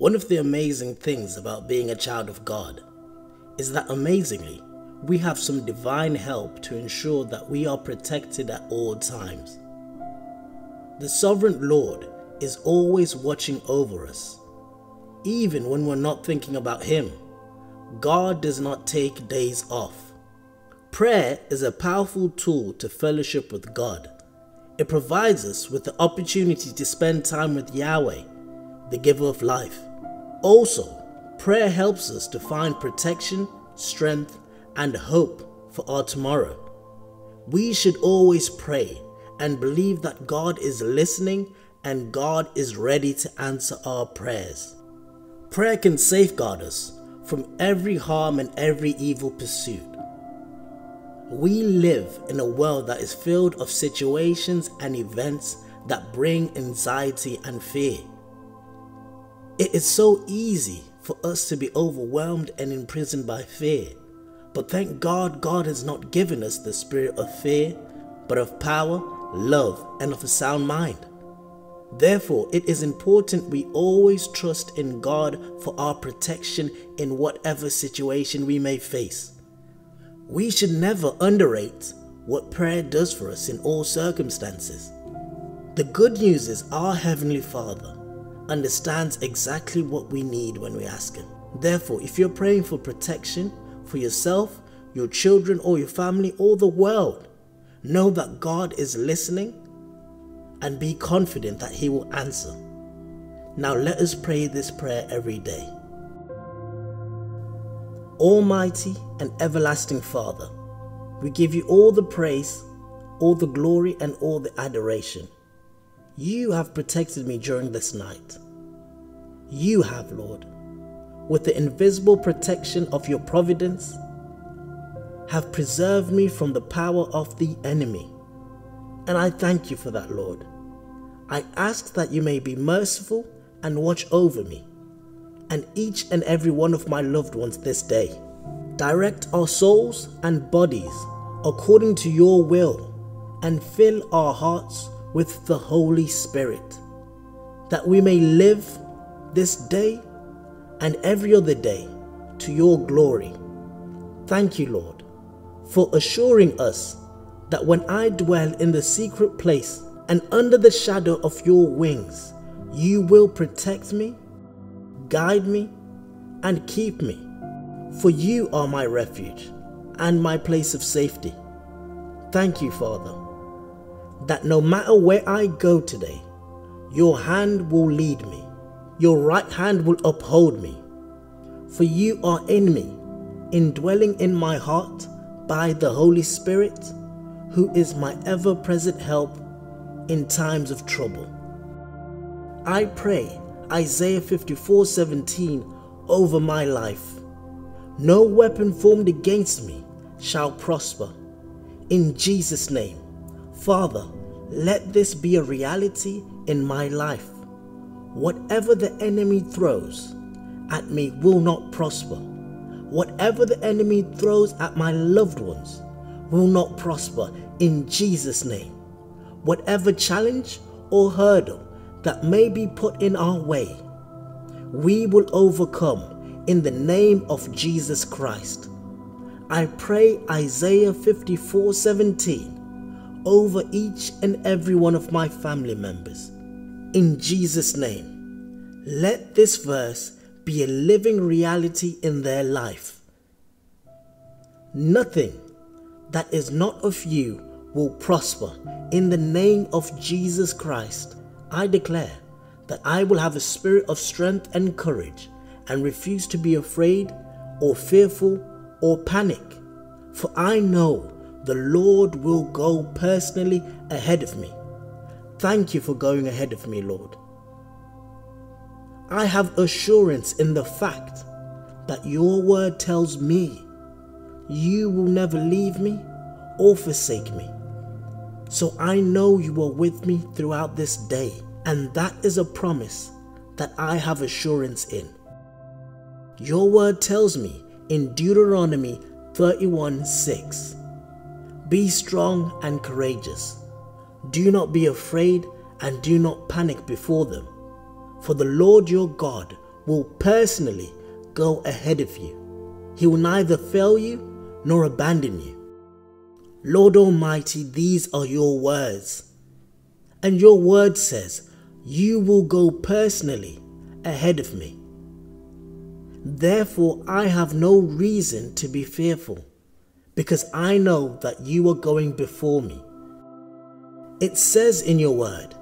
One of the amazing things about being a child of God is that amazingly, we have some divine help to ensure that we are protected at all times. The sovereign Lord is always watching over us, even when we're not thinking about Him. God does not take days off. Prayer is a powerful tool to fellowship with God. It provides us with the opportunity to spend time with Yahweh, the giver of life. Also, prayer helps us to find protection, strength, and hope for our tomorrow. We should always pray and believe that God is listening and God is ready to answer our prayers. Prayer can safeguard us from every harm and every evil pursuit. We live in a world that is filled of situations and events that bring anxiety and fear. It is so easy for us to be overwhelmed and imprisoned by fear. But thank God, God has not given us the spirit of fear, but of power, love, and of a sound mind. Therefore, it is important we always trust in God for our protection in whatever situation we may face. We should never underrate what prayer does for us in all circumstances. The good news is our Heavenly Father understands exactly what we need when we ask Him. Therefore, if you're praying for protection for yourself, your children, or your family, or the world, know that God is listening and be confident that He will answer. Now let us pray this prayer every day. Almighty and everlasting Father, we give you all the praise, all the glory, and all the adoration. You have protected me during this night. You have, Lord, with the invisible protection of your providence, have preserved me from the power of the enemy. And I thank you for that, Lord. I ask that you may be merciful and watch over me and each and every one of my loved ones this day. Direct our souls and bodies according to your will and fill our hearts with the Holy Spirit, that we may live this day and every other day to your glory. Thank you, Lord, for assuring us that when I dwell in the secret place and under the shadow of your wings, you will protect me, guide me, and keep me. For you are my refuge and my place of safety. Thank you, Father, that no matter where I go today, your hand will lead me, your right hand will uphold me. For you are in me, indwelling in my heart by the Holy Spirit, who is my ever present help in times of trouble. I pray Isaiah 54 17 over my life. No weapon formed against me shall prosper. In Jesus' name, Father, let this be a reality in my life. Whatever the enemy throws at me will not prosper. Whatever the enemy throws at my loved ones will not prosper in Jesus' name whatever challenge or hurdle that may be put in our way, we will overcome in the name of Jesus Christ. I pray Isaiah 54 17 over each and every one of my family members. In Jesus' name, let this verse be a living reality in their life. Nothing that is not of you will prosper in the name of Jesus Christ. I declare that I will have a spirit of strength and courage and refuse to be afraid or fearful or panic. For I know the Lord will go personally ahead of me. Thank you for going ahead of me, Lord. I have assurance in the fact that your word tells me you will never leave me or forsake me. So I know you are with me throughout this day, and that is a promise that I have assurance in. Your word tells me in Deuteronomy 31 6 Be strong and courageous. Do not be afraid and do not panic before them, for the Lord your God will personally go ahead of you. He will neither fail you nor abandon you. Lord Almighty, these are your words. And your word says, You will go personally ahead of me. Therefore, I have no reason to be fearful, because I know that you are going before me. It says in your word,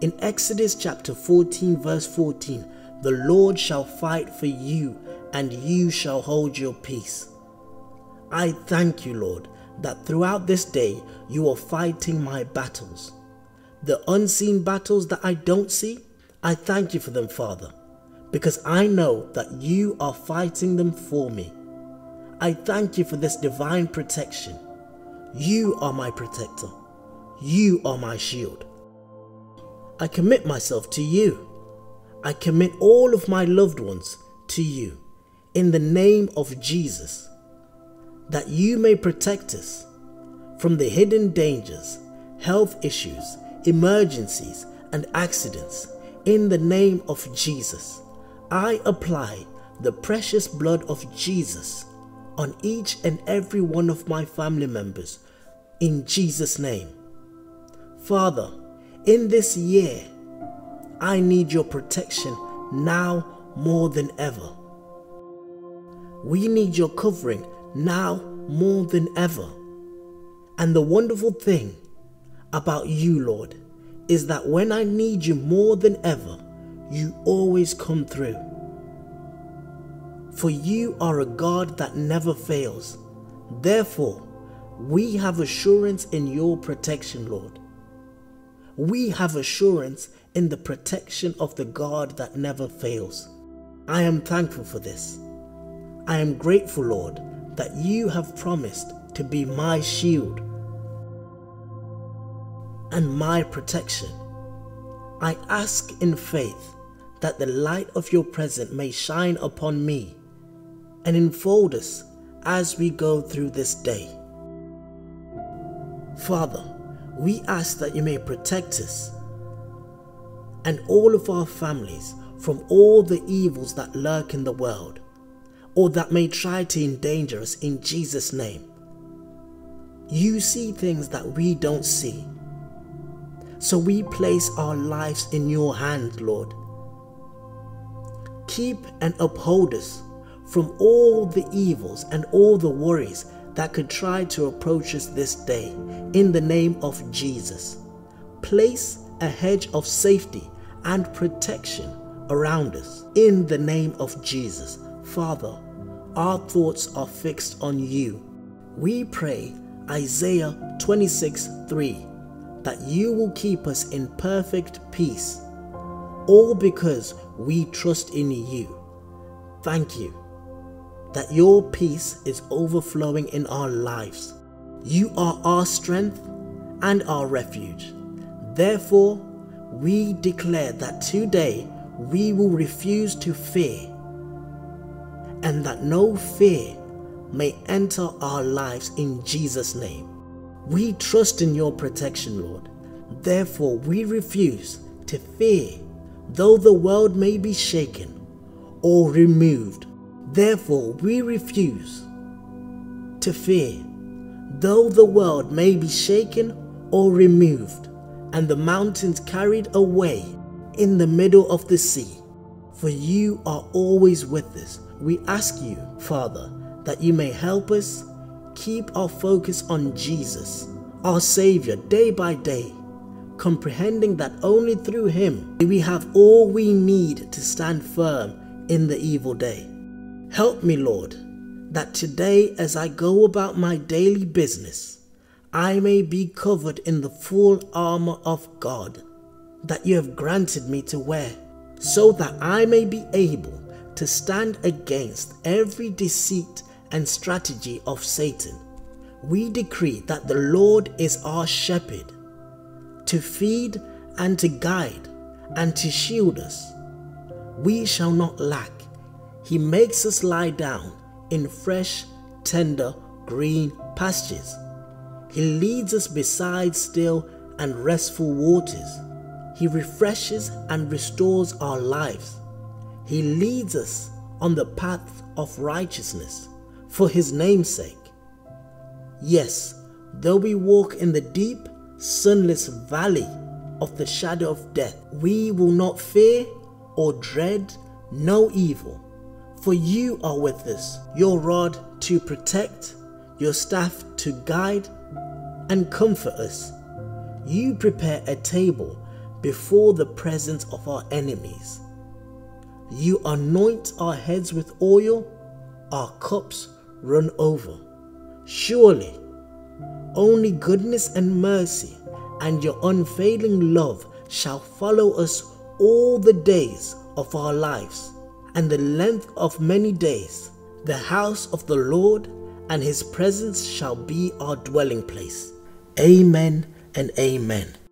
in Exodus chapter 14, verse 14, the Lord shall fight for you, and you shall hold your peace. I thank you, Lord, that throughout this day you are fighting my battles. The unseen battles that I don't see, I thank you for them, Father because I know that you are fighting them for me. I thank you for this divine protection. You are my protector. You are my shield. I commit myself to you. I commit all of my loved ones to you in the name of Jesus, that you may protect us from the hidden dangers, health issues, emergencies, and accidents in the name of Jesus. I apply the precious blood of Jesus on each and every one of my family members in Jesus' name. Father, in this year, I need your protection now more than ever. We need your covering now more than ever. And the wonderful thing about you, Lord, is that when I need you more than ever, you always come through. For you are a God that never fails. Therefore, we have assurance in your protection, Lord. We have assurance in the protection of the God that never fails. I am thankful for this. I am grateful, Lord, that you have promised to be my shield and my protection. I ask in faith that the light of your presence may shine upon me and enfold us as we go through this day. Father, we ask that you may protect us and all of our families from all the evils that lurk in the world or that may try to endanger us in Jesus' name. You see things that we don't see. So we place our lives in your hands, Lord keep and uphold us from all the evils and all the worries that could try to approach us this day in the name of Jesus. Place a hedge of safety and protection around us in the name of Jesus. Father, our thoughts are fixed on you. We pray Isaiah 26 3 that you will keep us in perfect peace all because we trust in you. Thank you that your peace is overflowing in our lives. You are our strength and our refuge. Therefore, we declare that today we will refuse to fear and that no fear may enter our lives in Jesus' name. We trust in your protection, Lord. Therefore, we refuse to fear though the world may be shaken or removed. Therefore, we refuse to fear, though the world may be shaken or removed, and the mountains carried away in the middle of the sea. For you are always with us. We ask you, Father, that you may help us keep our focus on Jesus, our Savior, day by day comprehending that only through Him we have all we need to stand firm in the evil day. Help me, Lord, that today as I go about my daily business, I may be covered in the full armor of God that you have granted me to wear, so that I may be able to stand against every deceit and strategy of Satan. We decree that the Lord is our shepherd to feed and to guide and to shield us. We shall not lack. He makes us lie down in fresh, tender, green pastures. He leads us beside still and restful waters. He refreshes and restores our lives. He leads us on the path of righteousness for his name's sake. Yes, though we walk in the deep, sunless valley of the shadow of death, we will not fear or dread no evil. For you are with us, your rod to protect, your staff to guide and comfort us. You prepare a table before the presence of our enemies. You anoint our heads with oil, our cups run over. Surely, only goodness and mercy and your unfailing love shall follow us all the days of our lives, and the length of many days. The house of the Lord and his presence shall be our dwelling place. Amen and amen.